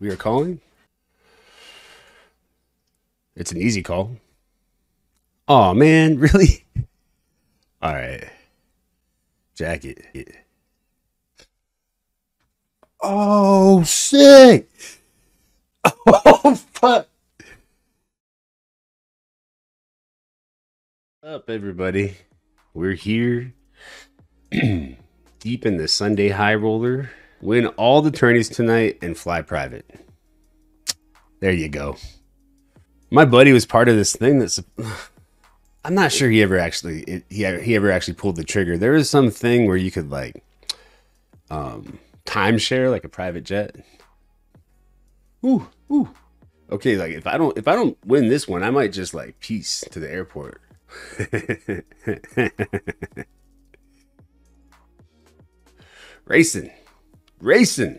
We are calling. It's an easy call. Oh man, really? All right. Jacket. Oh shit. Oh fuck. Up everybody. We're here deep in the Sunday high roller. Win all the tourneys tonight and fly private. There you go. My buddy was part of this thing that's I'm not sure he ever actually it, he he ever actually pulled the trigger. There was some thing where you could like um timeshare like a private jet. Ooh, ooh. Okay, like if I don't if I don't win this one, I might just like peace to the airport. racing. Racing.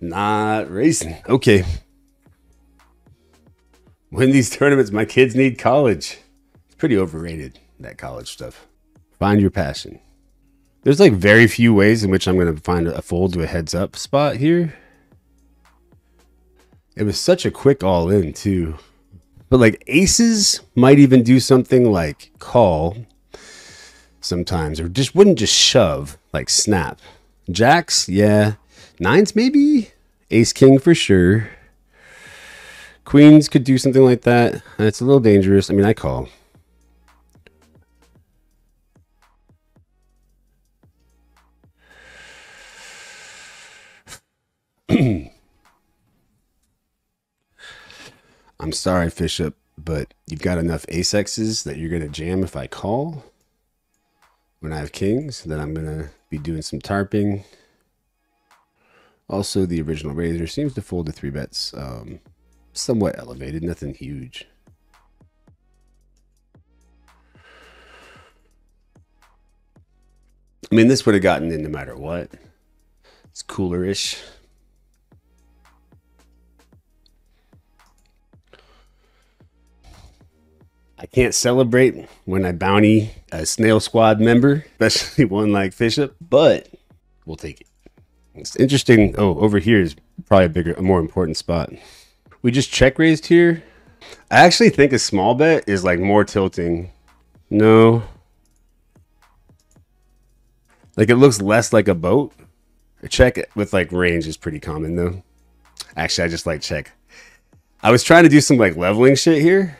Not racing. Okay. Win these tournaments, my kids need college. It's pretty overrated, that college stuff. Find your passion. There's like very few ways in which I'm going to find a fold to a heads up spot here. It was such a quick all in, too. But like aces might even do something like call sometimes, or just wouldn't just shove like snap. Jacks, yeah. Nines, maybe. Ace king for sure. Queens could do something like that. It's a little dangerous. I mean, I call. I'm sorry, Fishop, but you've got enough ace that you're going to jam if I call. When I have kings, then I'm going to be doing some tarping. Also, the original raiser seems to fold to three bets. Um, somewhat elevated, nothing huge. I mean, this would have gotten in no matter what. It's coolerish. I can't celebrate when I bounty a Snail Squad member, especially one like Fishop, but we'll take it. It's interesting. Oh, over here is probably a bigger, a more important spot. We just check raised here. I actually think a small bet is like more tilting. No. Like it looks less like a boat. A check with like range is pretty common though. Actually, I just like check. I was trying to do some like leveling shit here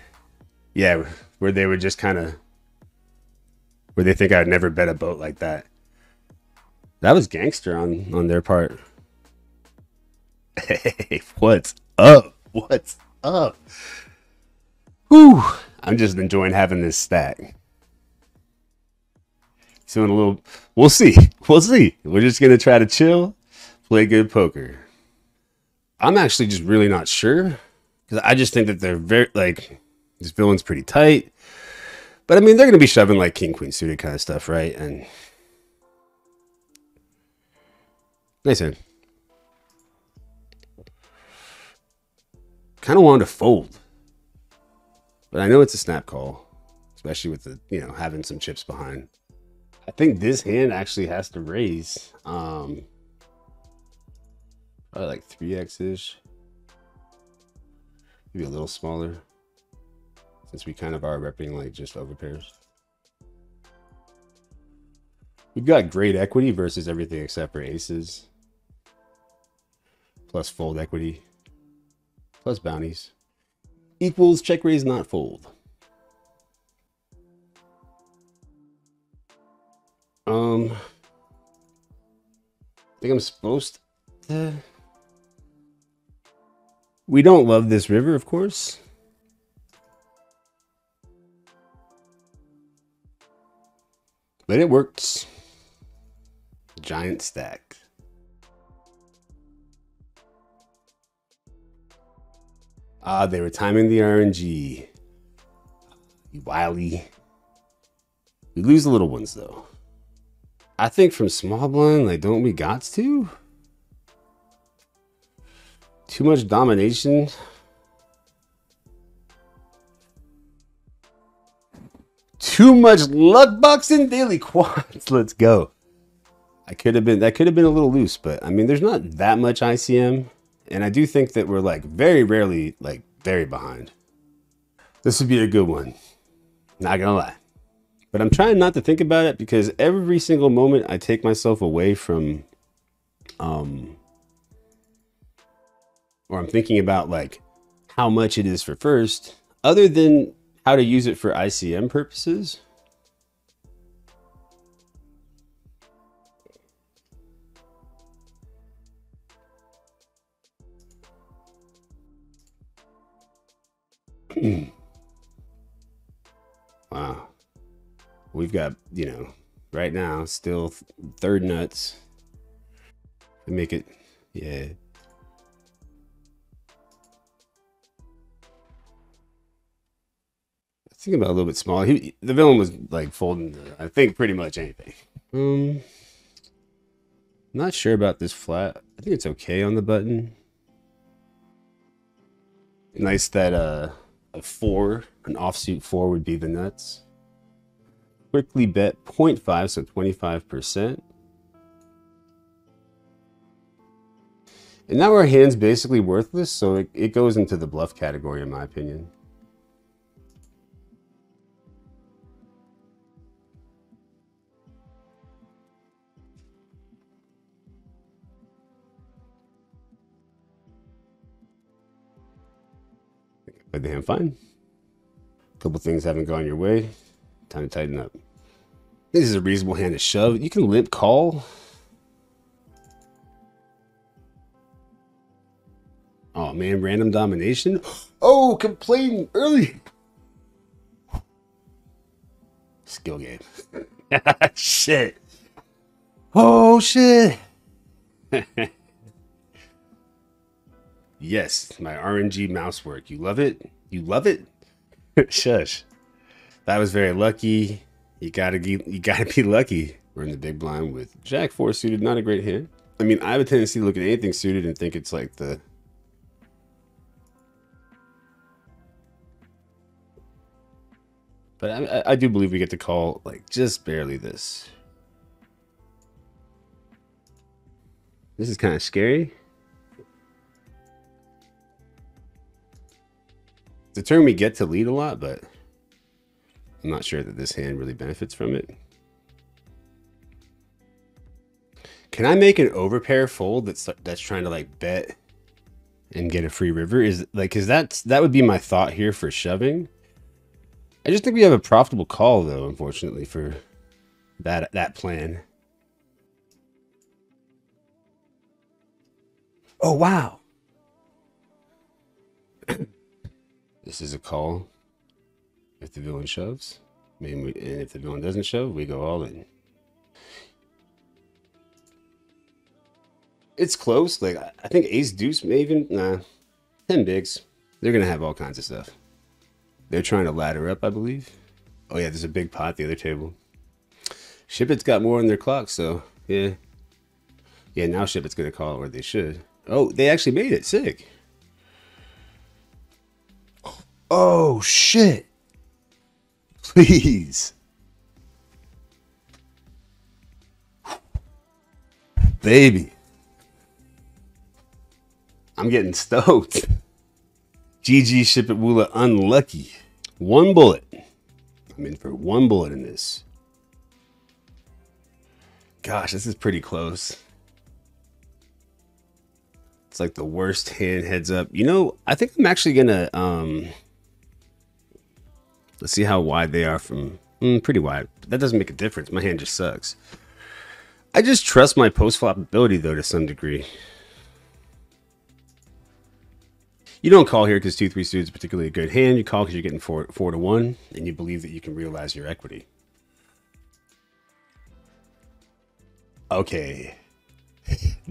yeah, where they would just kind of where they think I'd never bet a boat like that. That was gangster on on their part. Hey, what's up? What's up? Whew. I'm just enjoying having this stack. Doing a little. We'll see. We'll see. We're just gonna try to chill, play good poker. I'm actually just really not sure because I just think that they're very like this villain's pretty tight. But I mean, they're going to be shoving like king, queen suited kind of stuff, right? And nice hand. Kind of wanted to fold, but I know it's a snap call, especially with the you know having some chips behind. I think this hand actually has to raise. Um, probably like three X ish, maybe a little smaller since we kind of are repping like just overpairs. We've got great equity versus everything except for aces. Plus fold equity. Plus bounties. Equals check raise not fold. Um, I think I'm supposed to. We don't love this river, of course. But it works. Giant stack. Ah, they were timing the RNG. You wily. We lose the little ones though. I think from small blind, like, don't we got to? Too much domination. Too much luck bucks and daily quads. Let's go. I could have been that could have been a little loose, but I mean, there's not that much ICM, and I do think that we're like very rarely like very behind. This would be a good one. Not gonna lie. But I'm trying not to think about it because every single moment I take myself away from um or I'm thinking about like how much it is for first, other than how to use it for ICM purposes. wow. We've got, you know, right now still third nuts. Make it, yeah. Thinking about a little bit smaller. He, the villain was like folding, I think, pretty much anything. Um, not sure about this flat. I think it's okay on the button. Nice that uh, a four, an offsuit four would be the nuts. Quickly bet 0.5, so 25%. And now our hand's basically worthless, so it, it goes into the bluff category in my opinion. The hand fine. A couple things haven't gone your way. Time to tighten up. This is a reasonable hand to shove. You can limp call. Oh man, random domination. Oh, complain early. Skill game. shit. Oh shit. Yes, my RNG mouse work. You love it? You love it? Shush. That was very lucky. You gotta be, you gotta be lucky. We're in the big blind with Jack four suited. Not a great hand. I mean, I have a tendency to look at anything suited and think it's like the But I, I, do believe we get to call like just barely this. This is kind of scary. A turn we get to lead a lot, but I'm not sure that this hand really benefits from it. Can I make an overpair fold that's that's trying to like bet and get a free river? Is like is that that would be my thought here for shoving. I just think we have a profitable call though, unfortunately, for that that plan. Oh wow. This is a call. If the villain shoves, mean, we, and if the villain doesn't shove, we go all in. It's close. Like I think Ace Deuce may even nah, ten bigs. They're gonna have all kinds of stuff. They're trying to ladder up, I believe. Oh yeah, there's a big pot the other table. Ship It's got more on their clock, so yeah. Yeah, now Ship It's gonna call where they should. Oh, they actually made it. Sick. Oh, shit. Please. Baby. I'm getting stoked. GG Ship It Woola unlucky. One bullet. I'm in for one bullet in this. Gosh, this is pretty close. It's like the worst hand heads up. You know, I think I'm actually gonna um Let's see how wide they are from... Mm, pretty wide. But that doesn't make a difference. My hand just sucks. I just trust my post-flop ability, though, to some degree. You don't call here because 2-3 suit is particularly a good hand. You call because you're getting 4, four to 1, and you believe that you can realize your equity. Okay.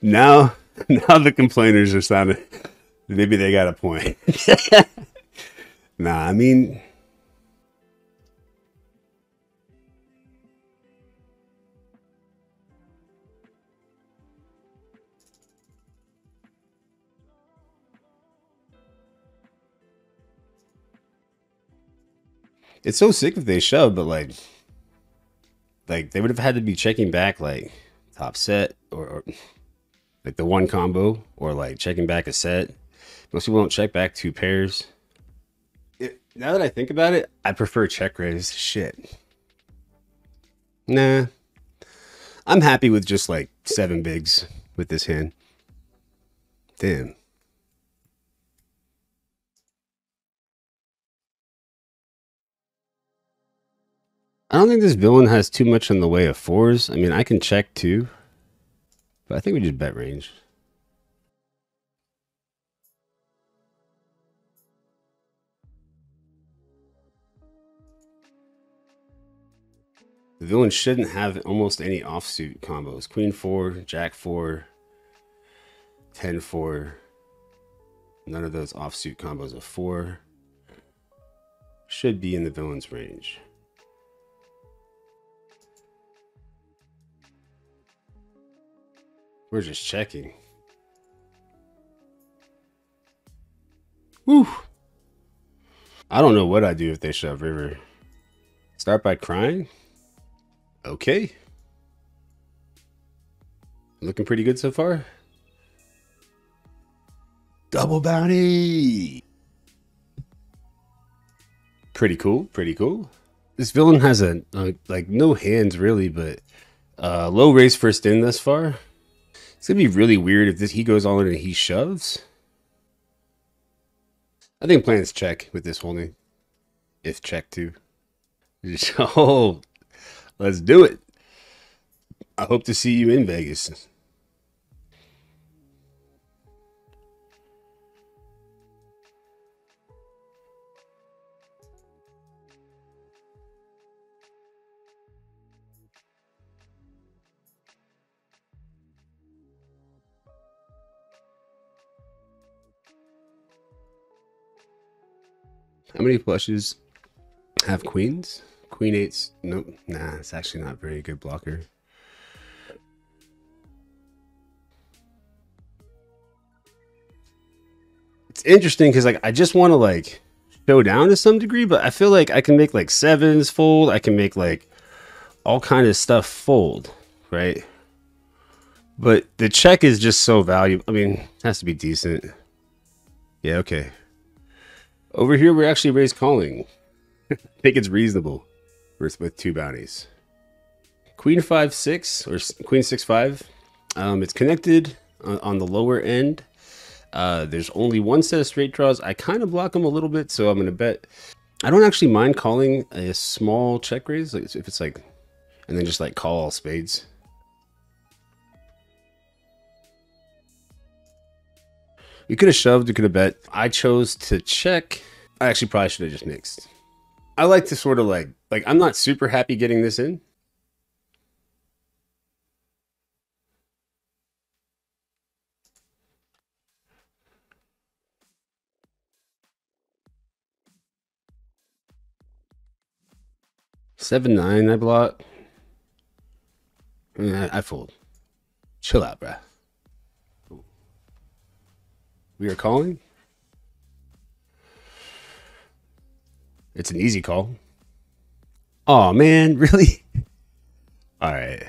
now, now the complainers are sounding... Maybe they got a point. Nah, I mean, it's so sick if they shove, but like, like they would have had to be checking back like top set or, or like the one combo or like checking back a set. Most people don't check back two pairs. Now that I think about it, I prefer check raise. Shit. Nah. I'm happy with just like seven bigs with this hand. Damn. I don't think this villain has too much in the way of fours. I mean, I can check too. But I think we just bet range. The villain shouldn't have almost any offsuit combos. Queen 4, Jack 4, 10 4. None of those offsuit combos of 4 should be in the villain's range. We're just checking. Whew. I don't know what I'd do if they shove river. Start by crying? Okay. Looking pretty good so far. Double bounty. Pretty cool. Pretty cool. This villain has a like no hands really, but uh, low raise first in thus far. It's gonna be really weird if this he goes all in and he shoves. I think plans check with this holding. If check too. Oh, let's do it. I hope to see you in Vegas. How many flushes have queens? Queen eights? Nope. Nah, it's actually not very good blocker. It's interesting because like I just want to like show down to some degree, but I feel like I can make like sevens fold. I can make like all kind of stuff fold, right? But the check is just so valuable. I mean, it has to be decent. Yeah, okay. Over here, we're actually raised calling. I think it's reasonable with, two bounties. Queen 5 6 or Queen 6 5. Um, it's connected on, on, the lower end. Uh, there's only one set of straight draws. I kind of block them a little bit, so I'm going to bet. I don't actually mind calling a small check raise like if it's like, and then just like call all spades. We could have shoved, we could have bet. I chose to check. I actually probably should have just mixed. I like to sort of like, like I'm not super happy getting this in. Seven nine, I block. I, I fold. Chill out, bruh. We are calling. It's an easy call. Oh man, really? All right.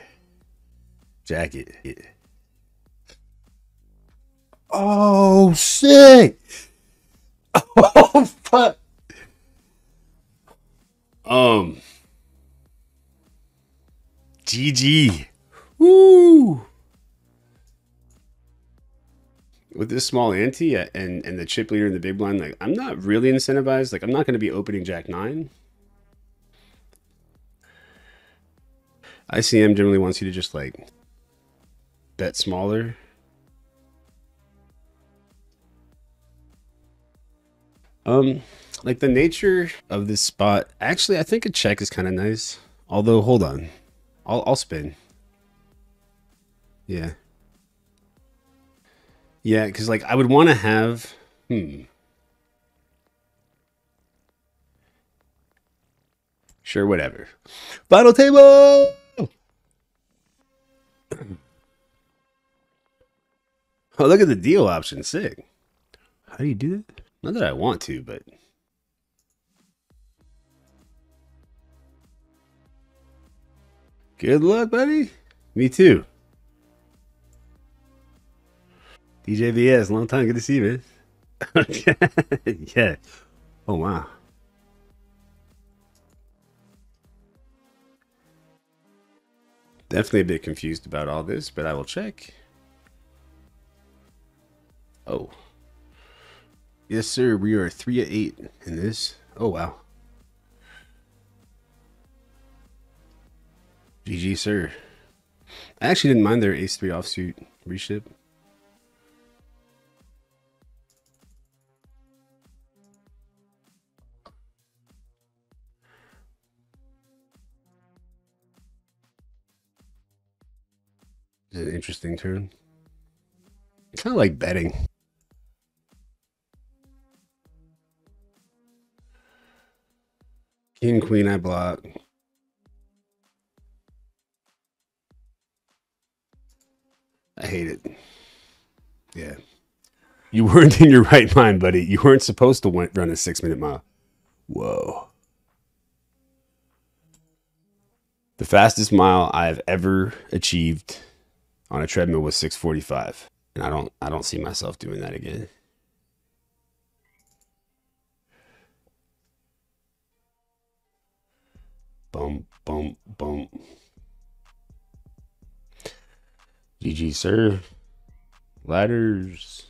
Jacket. Oh shit. Oh fuck. Um. GG. Woo with this small ante and and the chip leader in the big blind, like I'm not really incentivized. Like I'm not going to be opening Jack nine. ICM generally wants you to just like bet smaller. Um, like the nature of this spot. Actually, I think a check is kind of nice. Although, hold on, I'll I'll spin. Yeah. Yeah, because like I would want to have. Hmm. Sure, whatever. Final table. Oh, look at the deal option. Sick. How do you do that? Not that I want to, but. Good luck, buddy. Me too. DJ long time. Good to see you, man. yeah. Oh, wow. Definitely a bit confused about all this, but I will check. Yes, sir. We are 3 at 8 in this. Oh, wow. GG, sir. I actually didn't mind their Ace 3 offsuit reship. An interesting turn. It's kind of like betting. King, queen, I block. I hate it. Yeah. You weren't in your right mind, buddy. You weren't supposed to run a six minute mile. Whoa. The fastest mile I've ever achieved on a treadmill was 645. And I don't I don't see myself doing that again. Boom, boom, boom. GG, sir. Ladders.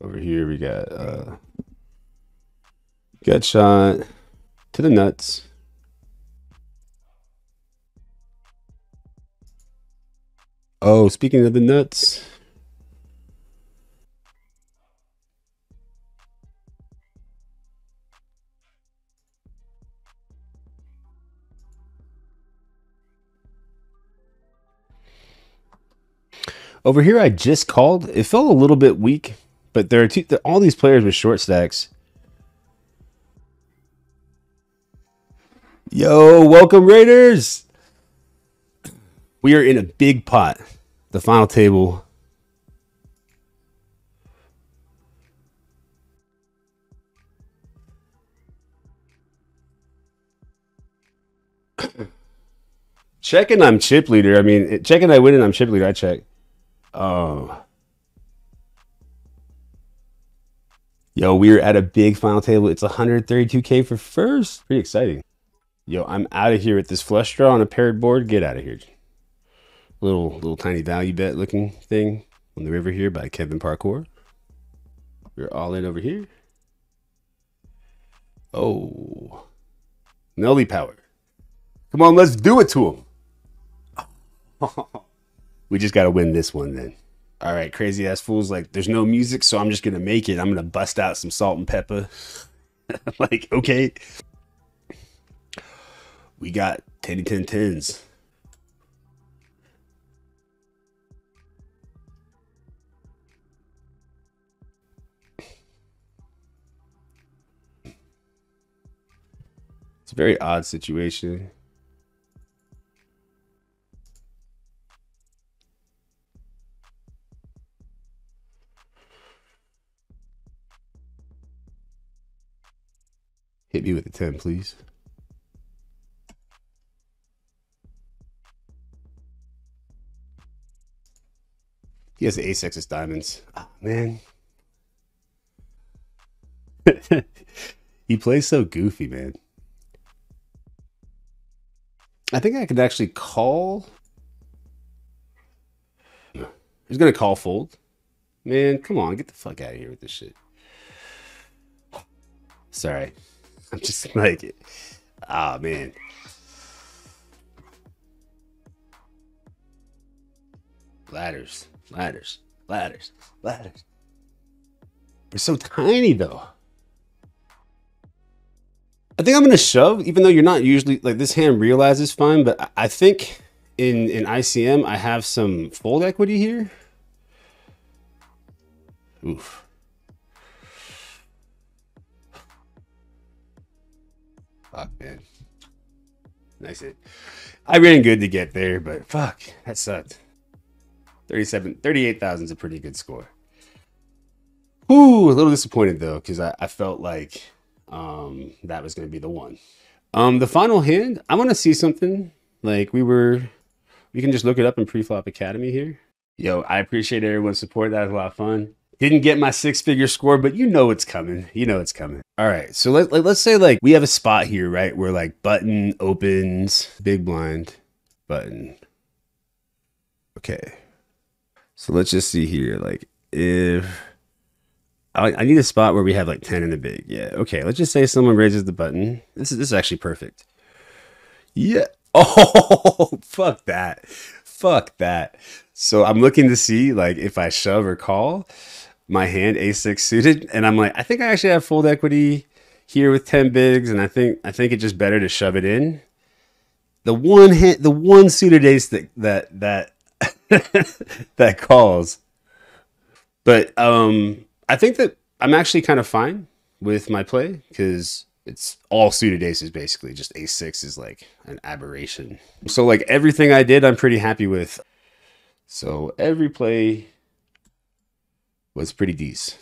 Over here we got uh gut shot to the nuts. Oh, speaking of the nuts. Over here, I just called. It felt a little bit weak, but there are two, all these players with short stacks. Yo, welcome Raiders. We are in a big pot. The final table. checking I'm chip leader. I mean, checking I win and I'm chip leader. I check. Oh. Yo, we're at a big final table. It's 132k for first. Pretty exciting. Yo, I'm out of here with this flush draw on a paired board. Get out of here. Little little tiny value bet looking thing on the river here by Kevin Parkour. We're all in over here. Oh. Nelly power. Come on, let's do it to him. We just got to win this one then. All right, crazy ass fools. Like, there's no music, so I'm just going to make it. I'm going to bust out some salt and pepper. like, okay. We got 10 10 10s. It's a very odd situation. Hit me with a 10, please. He has the ace diamonds. Oh, man. he plays so goofy, man. I think I could actually call. He's gonna call fold. Man, come on, get the fuck out of here with this shit. Sorry. I'm just like, it. ah, oh, man. Ladders, ladders, ladders, ladders. They're so tiny, though. I think I'm gonna shove, even though you're not usually like this hand realizes fine, but I think in in ICM I have some fold equity here. Oof. Fuck, man. Nice hit. I ran good to get there, but fuck, that sucked. 37, 38,000 is a pretty good score. Ooh, a little disappointed though, because I, I felt like um, that was going to be the one. Um, the final hand, I want to see something Like we were, we can just look it up in Preflop Academy here. Yo, I appreciate everyone's support. That was a lot of fun. Didn't get my six figure score, but you know it's coming. You know it's coming. All right. So let, let, let's say like we have a spot here, right? Where like button opens, big blind, button. Okay. So let's just see here. Like if I, I need a spot where we have like 10 in the big. Yeah. Okay. Let's just say someone raises the button. This is this is actually perfect. Yeah. Oh, fuck that. Fuck that. So I'm looking to see like if I shove or call my hand a6 suited and I'm like I think I actually have fold equity here with 10 bigs and I think I think it's just better to shove it in. The one hand the one suited ace that that that that calls. But um I think that I'm actually kind of fine with my play because it's all suited aces basically. Just ace six is like an aberration. So like everything I did, I'm pretty happy with. So every play was pretty decent.